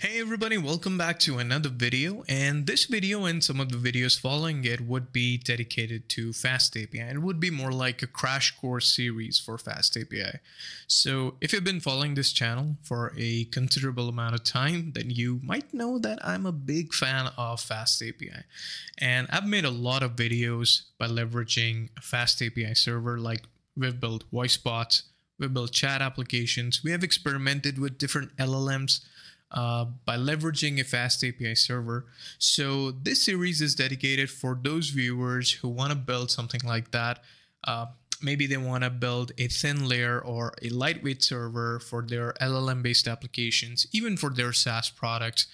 Hey everybody, welcome back to another video and this video and some of the videos following it would be dedicated to Fast API. It would be more like a crash course series for Fast API. So if you've been following this channel for a considerable amount of time, then you might know that I'm a big fan of Fast API. And I've made a lot of videos by leveraging Fast API server like we've built voice bots, we've built chat applications, we have experimented with different LLMs, uh, by leveraging a fast API server. So this series is dedicated for those viewers who want to build something like that. Uh, maybe they want to build a thin layer or a lightweight server for their LLM based applications, even for their SaaS products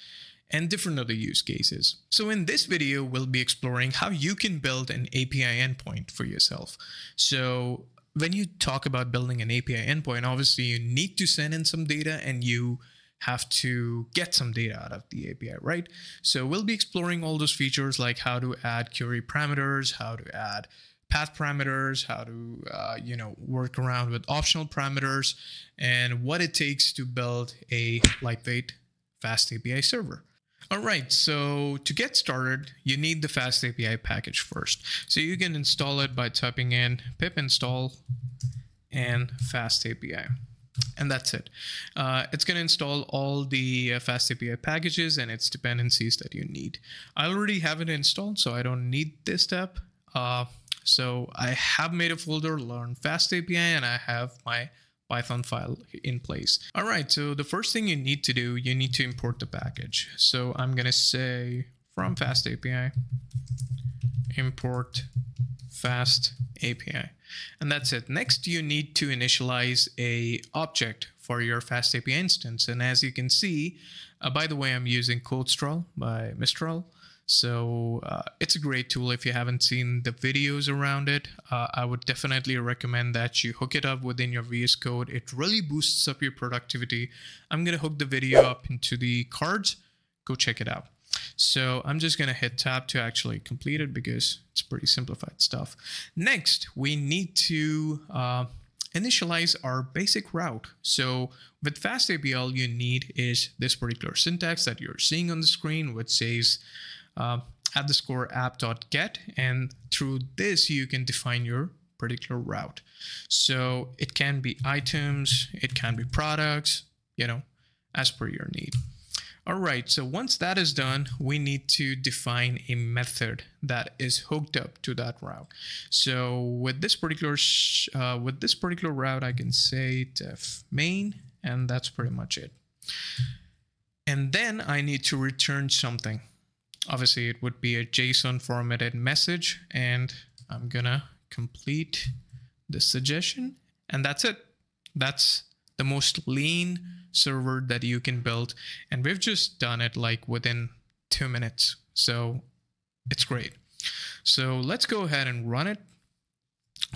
and different other use cases. So in this video, we'll be exploring how you can build an API endpoint for yourself. So when you talk about building an API endpoint, obviously you need to send in some data and you have to get some data out of the API, right? So we'll be exploring all those features like how to add query parameters, how to add path parameters, how to uh, you know work around with optional parameters, and what it takes to build a lightweight fast API server. All right, so to get started, you need the Fast API package first. So you can install it by typing in pip install and Fast API and that's it. Uh, it's going to install all the uh, FastAPI packages and its dependencies that you need. I already have it installed, so I don't need this step. Uh, so I have made a folder, learn FastAPI, and I have my Python file in place. All right, so the first thing you need to do, you need to import the package. So I'm going to say from FastAPI, import fast API. And that's it. Next, you need to initialize a object for your FastAPI instance. And as you can see, uh, by the way, I'm using Codestral by Mistral. So uh, it's a great tool. If you haven't seen the videos around it, uh, I would definitely recommend that you hook it up within your VS Code. It really boosts up your productivity. I'm going to hook the video up into the cards. Go check it out. So I'm just going to hit tab to actually complete it because it's pretty simplified stuff. Next, we need to uh, initialize our basic route. So with FastAPI, all you need is this particular syntax that you're seeing on the screen, which says uh, score app.get. And through this, you can define your particular route. So it can be items, it can be products, you know, as per your need. All right, so once that is done, we need to define a method that is hooked up to that route. So with this particular uh, with this particular route, I can say def main, and that's pretty much it. And then I need to return something. Obviously, it would be a JSON formatted message, and I'm gonna complete the suggestion, and that's it. That's the most lean server that you can build. And we've just done it like within two minutes. So it's great. So let's go ahead and run it.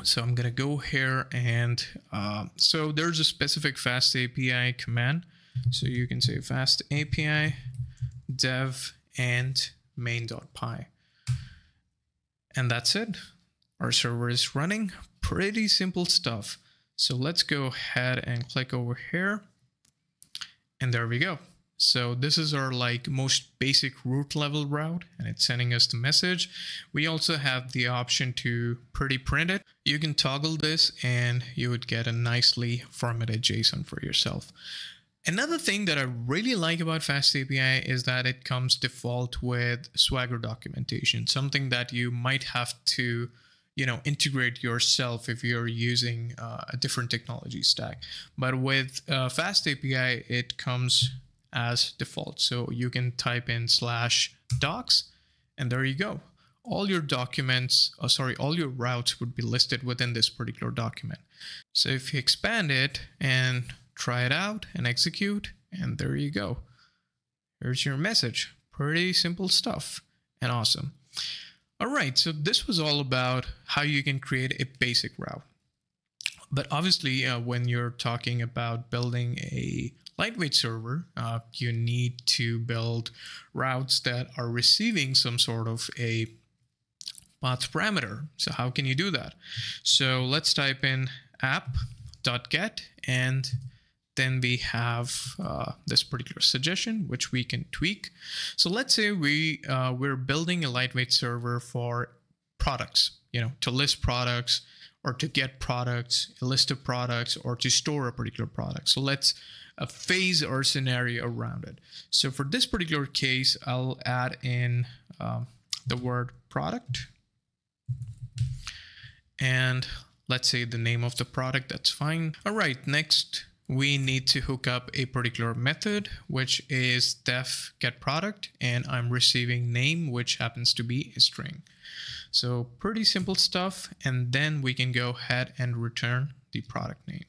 So I'm going to go here and uh, so there's a specific fast API command. So you can say fast API dev and main.py. And that's it. Our server is running. Pretty simple stuff. So let's go ahead and click over here. And there we go. So this is our like most basic root level route and it's sending us the message. We also have the option to pretty print it. You can toggle this and you would get a nicely formatted JSON for yourself. Another thing that I really like about FastAPI is that it comes default with Swagger documentation, something that you might have to you know integrate yourself if you're using uh, a different technology stack. But with uh, fast api it comes as default. So you can type in slash docs and there you go. All your documents oh sorry all your routes would be listed within this particular document. So if you expand it and try it out and execute and there you go. Here's your message. Pretty simple stuff and awesome all right, so this was all about how you can create a basic route. But obviously, uh, when you're talking about building a lightweight server, uh, you need to build routes that are receiving some sort of a path parameter. So how can you do that? So let's type in app.get and then we have uh, this particular suggestion, which we can tweak. So let's say we, uh, we're building a lightweight server for products, you know, to list products or to get products, a list of products, or to store a particular product. So let's uh, phase our scenario around it. So for this particular case, I'll add in um, the word product and let's say the name of the product, that's fine. All right, next we need to hook up a particular method, which is def get product, and I'm receiving name, which happens to be a string. So pretty simple stuff. And then we can go ahead and return the product name.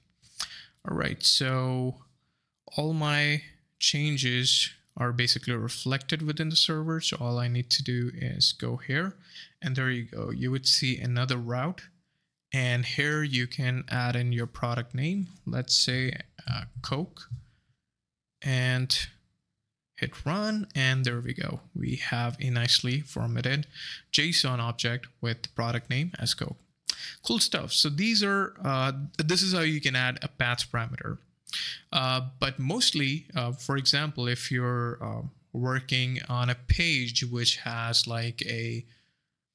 All right, so all my changes are basically reflected within the server. So all I need to do is go here and there you go. You would see another route and here you can add in your product name. Let's say uh, Coke and hit run and there we go. We have a nicely formatted JSON object with product name as Coke. Cool stuff. So these are, uh, this is how you can add a path parameter. Uh, but mostly, uh, for example, if you're uh, working on a page which has like a,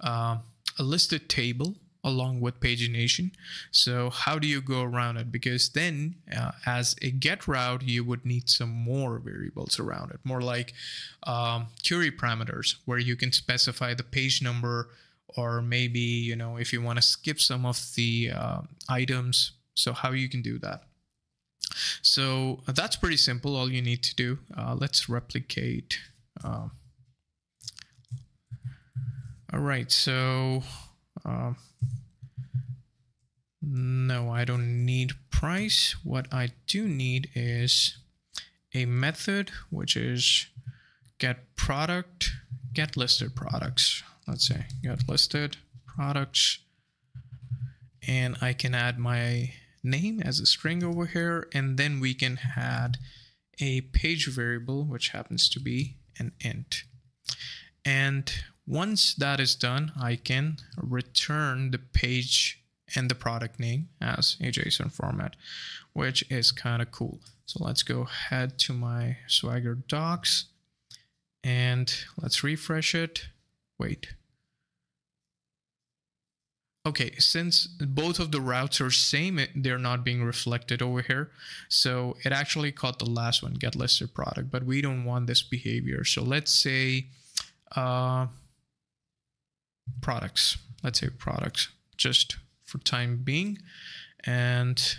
uh, a listed table along with pagination. So how do you go around it? Because then uh, as a get route, you would need some more variables around it, more like um, query parameters where you can specify the page number or maybe, you know, if you want to skip some of the uh, items. So how you can do that. So that's pretty simple. All you need to do, uh, let's replicate. Um, all right, so um, no, I don't need price. What I do need is a method, which is get product, get listed products. Let's say get listed products. And I can add my name as a string over here. And then we can add a page variable, which happens to be an int. And once that is done, I can return the page and the product name as a JSON format, which is kind of cool. So let's go ahead to my Swagger docs and let's refresh it. Wait. Okay, since both of the routes are same, they're not being reflected over here. So it actually caught the last one, get listed product, but we don't want this behavior. So let's say uh, products, let's say products, just for time being. And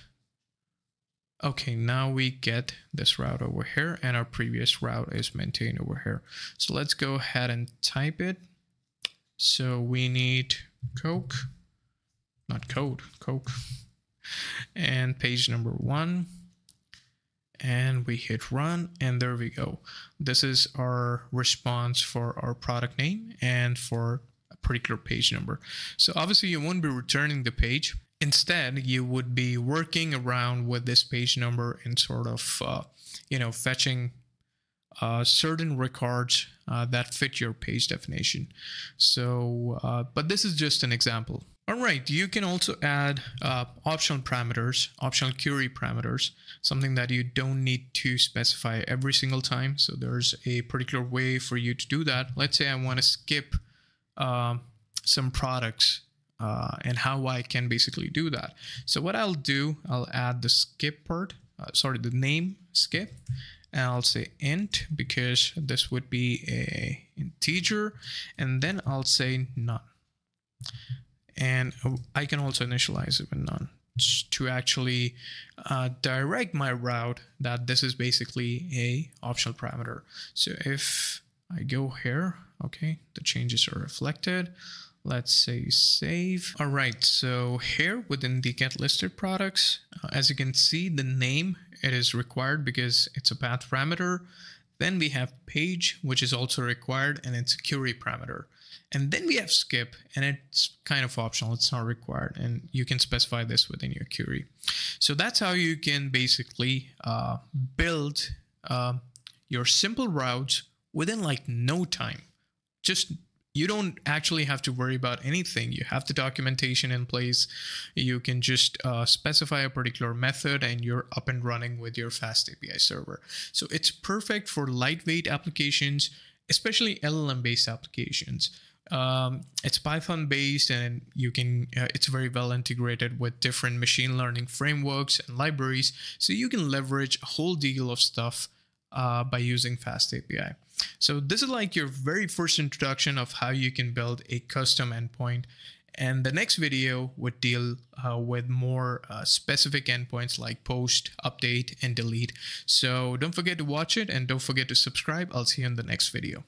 okay, now we get this route over here and our previous route is maintained over here. So let's go ahead and type it. So we need Coke, not code, Coke, and page number one. And we hit run and there we go. This is our response for our product name and for particular page number. So obviously you won't be returning the page. Instead, you would be working around with this page number and sort of, uh, you know, fetching uh, certain records uh, that fit your page definition. So, uh, but this is just an example. All right, you can also add uh, optional parameters, optional query parameters, something that you don't need to specify every single time. So there's a particular way for you to do that. Let's say I want to skip uh, some products uh, and how I can basically do that. So what I'll do, I'll add the skip part, uh, sorry, the name skip, and I'll say int because this would be a integer, and then I'll say none. And I can also initialize it with none to actually uh, direct my route that this is basically a optional parameter. So if I go here, okay, the changes are reflected. Let's say save. All right, so here within the get listed products, uh, as you can see, the name, it is required because it's a path parameter. Then we have page, which is also required, and it's a query parameter. And then we have skip, and it's kind of optional. It's not required, and you can specify this within your query. So that's how you can basically uh, build uh, your simple routes within like no time. Just you don't actually have to worry about anything. You have the documentation in place. You can just uh, specify a particular method and you're up and running with your Fast API server. So it's perfect for lightweight applications, especially LLM based applications. Um, it's Python based and you can, uh, it's very well integrated with different machine learning frameworks and libraries. So you can leverage a whole deal of stuff uh, by using Fast API. So this is like your very first introduction of how you can build a custom endpoint. And the next video would deal uh, with more uh, specific endpoints like post, update, and delete. So don't forget to watch it and don't forget to subscribe. I'll see you in the next video.